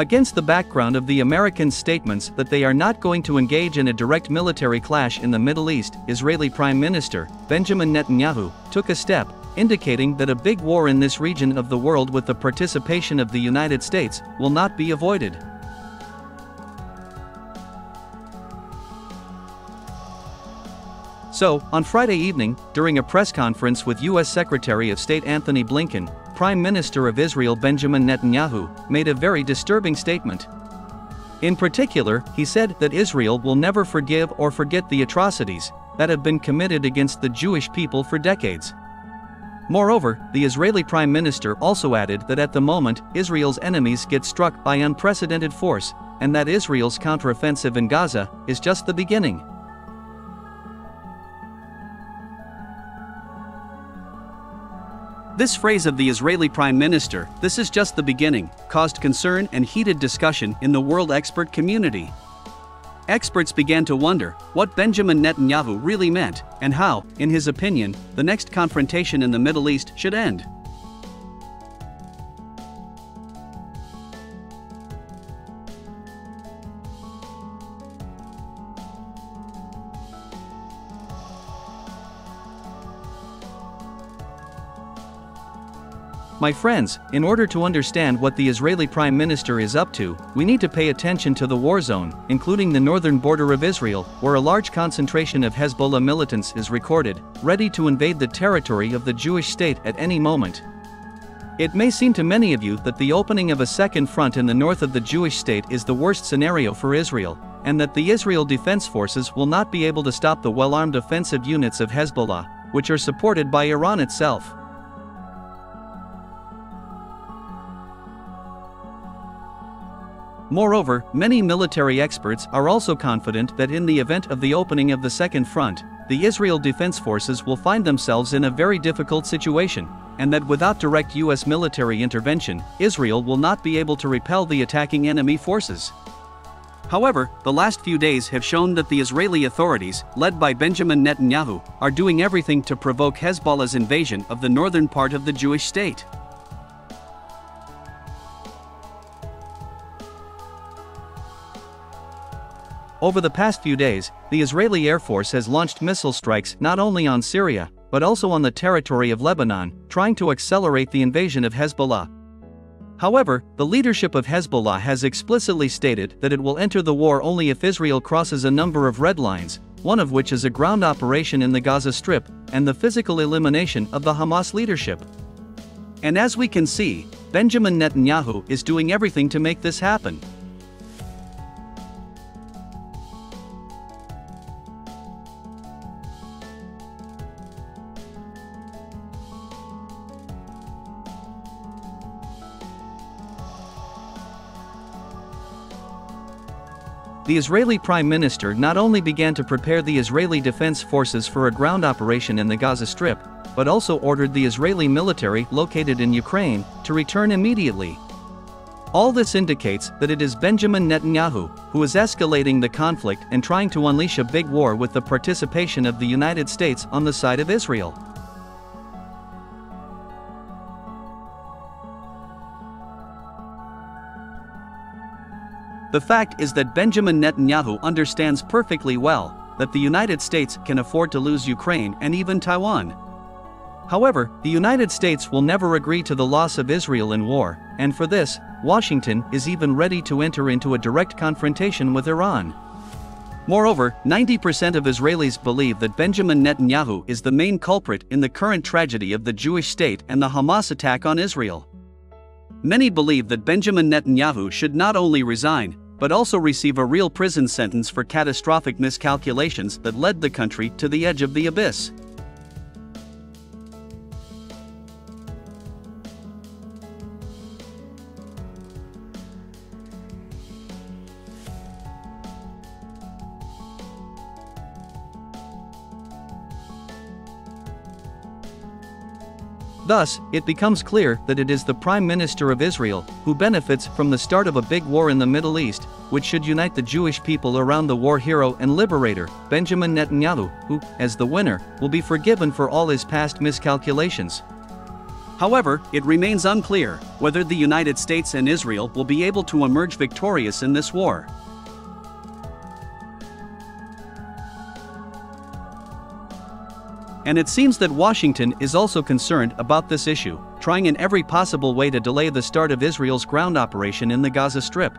Against the background of the Americans' statements that they are not going to engage in a direct military clash in the Middle East, Israeli Prime Minister Benjamin Netanyahu took a step, indicating that a big war in this region of the world with the participation of the United States will not be avoided. So, on Friday evening, during a press conference with U.S. Secretary of State Anthony Blinken, Prime Minister of Israel Benjamin Netanyahu made a very disturbing statement. In particular, he said that Israel will never forgive or forget the atrocities that have been committed against the Jewish people for decades. Moreover, the Israeli Prime Minister also added that at the moment, Israel's enemies get struck by unprecedented force, and that Israel's counteroffensive in Gaza is just the beginning. This phrase of the Israeli Prime Minister, this is just the beginning, caused concern and heated discussion in the world expert community. Experts began to wonder what Benjamin Netanyahu really meant and how, in his opinion, the next confrontation in the Middle East should end. My friends, in order to understand what the Israeli Prime Minister is up to, we need to pay attention to the war zone, including the northern border of Israel, where a large concentration of Hezbollah militants is recorded, ready to invade the territory of the Jewish state at any moment. It may seem to many of you that the opening of a second front in the north of the Jewish state is the worst scenario for Israel, and that the Israel Defense Forces will not be able to stop the well armed offensive units of Hezbollah, which are supported by Iran itself. Moreover, many military experts are also confident that in the event of the opening of the second front, the Israel Defense Forces will find themselves in a very difficult situation, and that without direct U.S. military intervention, Israel will not be able to repel the attacking enemy forces. However, the last few days have shown that the Israeli authorities, led by Benjamin Netanyahu, are doing everything to provoke Hezbollah's invasion of the northern part of the Jewish state. Over the past few days, the Israeli Air Force has launched missile strikes not only on Syria, but also on the territory of Lebanon, trying to accelerate the invasion of Hezbollah. However, the leadership of Hezbollah has explicitly stated that it will enter the war only if Israel crosses a number of red lines, one of which is a ground operation in the Gaza Strip and the physical elimination of the Hamas leadership. And as we can see, Benjamin Netanyahu is doing everything to make this happen. The Israeli Prime Minister not only began to prepare the Israeli Defense Forces for a ground operation in the Gaza Strip, but also ordered the Israeli military located in Ukraine to return immediately. All this indicates that it is Benjamin Netanyahu who is escalating the conflict and trying to unleash a big war with the participation of the United States on the side of Israel. The fact is that Benjamin Netanyahu understands perfectly well that the United States can afford to lose Ukraine and even Taiwan. However, the United States will never agree to the loss of Israel in war, and for this, Washington is even ready to enter into a direct confrontation with Iran. Moreover, 90% of Israelis believe that Benjamin Netanyahu is the main culprit in the current tragedy of the Jewish state and the Hamas attack on Israel. Many believe that Benjamin Netanyahu should not only resign, but also receive a real prison sentence for catastrophic miscalculations that led the country to the edge of the abyss. Thus, it becomes clear that it is the Prime Minister of Israel who benefits from the start of a big war in the Middle East, which should unite the Jewish people around the war hero and liberator, Benjamin Netanyahu, who, as the winner, will be forgiven for all his past miscalculations. However, it remains unclear whether the United States and Israel will be able to emerge victorious in this war. And it seems that Washington is also concerned about this issue, trying in every possible way to delay the start of Israel's ground operation in the Gaza Strip.